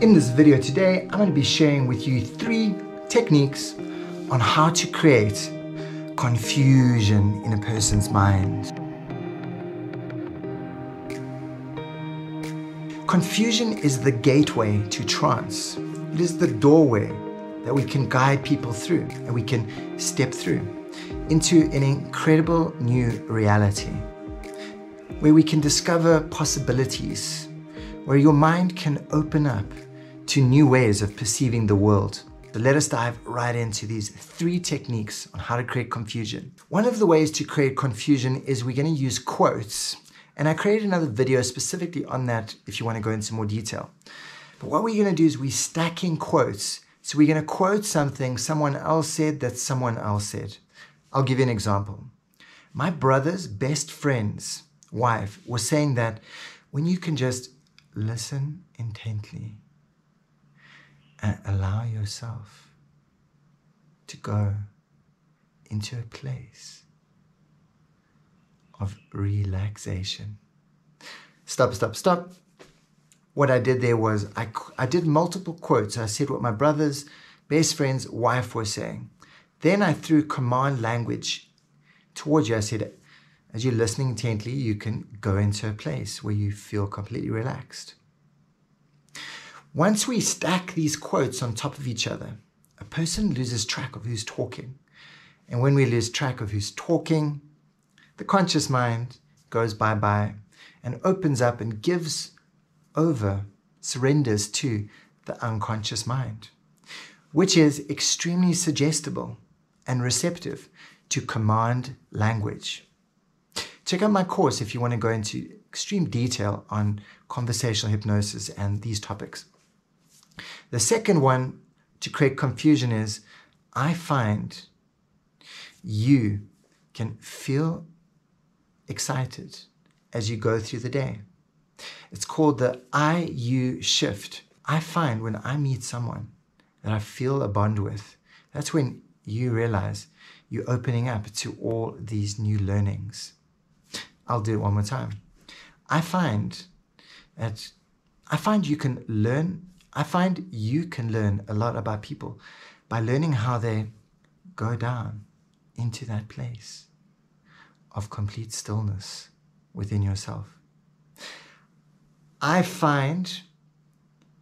In this video today, I'm going to be sharing with you three techniques on how to create confusion in a person's mind. Confusion is the gateway to trance. It is the doorway that we can guide people through and we can step through into an incredible new reality where we can discover possibilities, where your mind can open up to new ways of perceiving the world. So let us dive right into these three techniques on how to create confusion. One of the ways to create confusion is we're going to use quotes. And I created another video specifically on that if you want to go into more detail. But what we're going to do is we're stacking quotes. So we're going to quote something someone else said that someone else said. I'll give you an example. My brother's best friend's wife was saying that when you can just listen intently and allow yourself to go into a place of relaxation. Stop, stop, stop. What I did there was I, I did multiple quotes. I said what my brother's best friend's wife was saying. Then I threw command language towards you. I said, as you're listening intently, you can go into a place where you feel completely relaxed. Once we stack these quotes on top of each other, a person loses track of who's talking. And when we lose track of who's talking, the conscious mind goes bye bye and opens up and gives over, surrenders to the unconscious mind, which is extremely suggestible and receptive to command language. Check out my course if you want to go into extreme detail on conversational hypnosis and these topics. The second one to create confusion is I find you can feel excited as you go through the day. It's called the I you shift. I find when I meet someone that I feel a bond with, that's when you realize you're opening up to all these new learnings. I'll do it one more time. I find that I find you can learn I find you can learn a lot about people by learning how they go down into that place of complete stillness within yourself. I find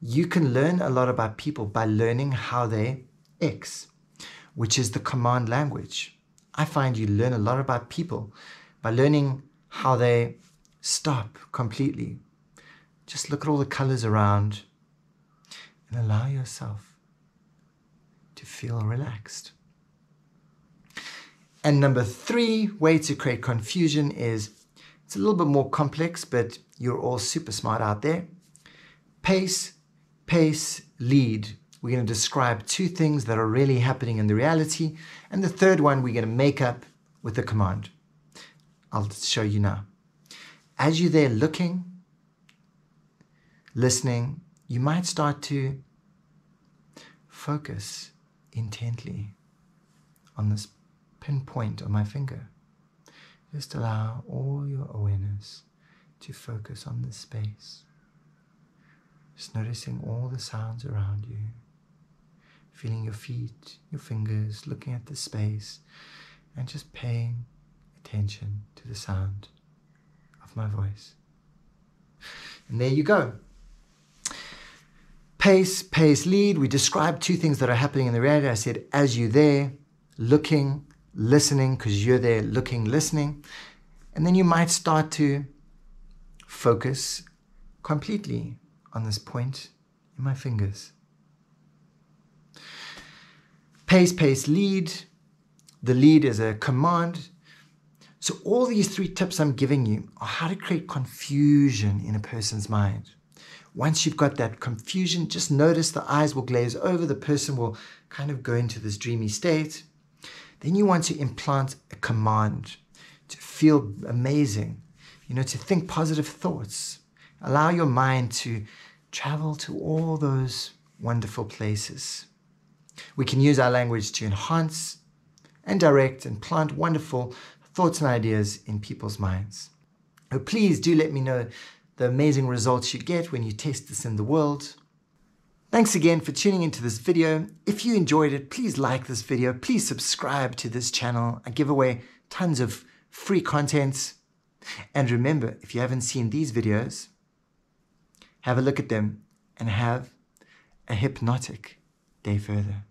you can learn a lot about people by learning how they X, which is the command language. I find you learn a lot about people by learning how they stop completely. Just look at all the colors around and allow yourself to feel relaxed. And number three way to create confusion is it's a little bit more complex, but you're all super smart out there. Pace, pace, lead. We're going to describe two things that are really happening in the reality. And the third one we're going to make up with the command. I'll show you now. As you're there looking, listening, you might start to focus intently on this pinpoint on my finger. Just allow all your awareness to focus on this space. Just noticing all the sounds around you, feeling your feet, your fingers, looking at the space, and just paying attention to the sound of my voice. And there you go pace, pace, lead. We described two things that are happening in the reality. I said, as you're there, looking, listening, because you're there looking, listening. And then you might start to focus completely on this point in my fingers. Pace, pace, lead. The lead is a command. So, all these three tips I'm giving you are how to create confusion in a person's mind. Once you've got that confusion, just notice the eyes will glaze over, the person will kind of go into this dreamy state. Then you want to implant a command to feel amazing, you know, to think positive thoughts. Allow your mind to travel to all those wonderful places. We can use our language to enhance and direct and plant wonderful thoughts and ideas in people's minds. Oh, please do let me know the amazing results you get when you test this in the world. Thanks again for tuning into this video. If you enjoyed it, please like this video. Please subscribe to this channel. I give away tons of free content. And remember, if you haven't seen these videos, have a look at them and have a hypnotic day further.